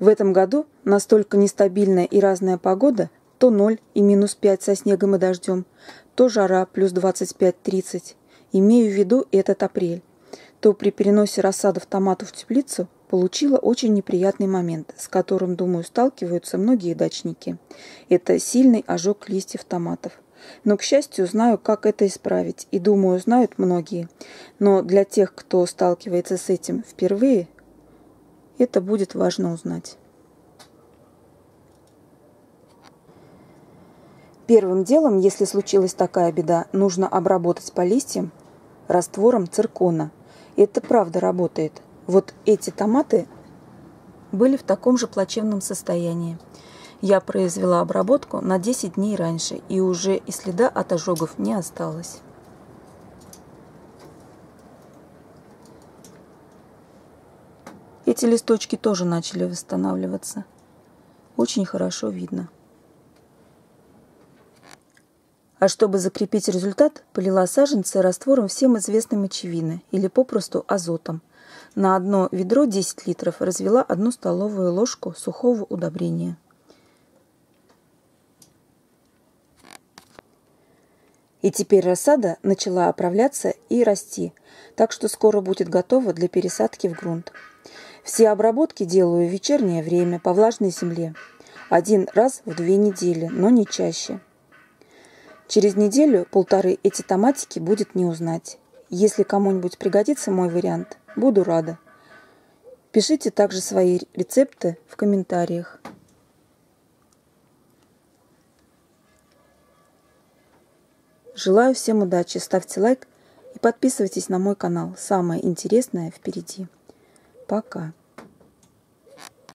В этом году настолько нестабильная и разная погода, то 0 и минус 5 со снегом и дождем, то жара плюс 25-30. Имею в виду этот апрель. То при переносе рассадов томатов в теплицу получила очень неприятный момент, с которым, думаю, сталкиваются многие дачники. Это сильный ожог листьев томатов. Но, к счастью, знаю, как это исправить, и, думаю, знают многие. Но для тех, кто сталкивается с этим впервые, это будет важно узнать. Первым делом, если случилась такая беда, нужно обработать по листьям раствором циркона. И это правда работает. Вот эти томаты были в таком же плачевном состоянии. Я произвела обработку на 10 дней раньше, и уже и следа от ожогов не осталось. Эти листочки тоже начали восстанавливаться. Очень хорошо видно. А чтобы закрепить результат, полила саженцы раствором всем известной мочевины или попросту азотом. На одно ведро 10 литров развела одну столовую ложку сухого удобрения. И теперь рассада начала оправляться и расти, так что скоро будет готова для пересадки в грунт. Все обработки делаю в вечернее время по влажной земле. Один раз в две недели, но не чаще. Через неделю-полторы эти томатики будет не узнать. Если кому-нибудь пригодится мой вариант, буду рада. Пишите также свои рецепты в комментариях. Желаю всем удачи, ставьте лайк и подписывайтесь на мой канал. Самое интересное впереди. Пока.